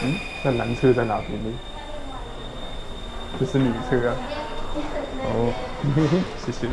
嗯，那男厕在哪边呢？这是女厕啊。哦，谢谢。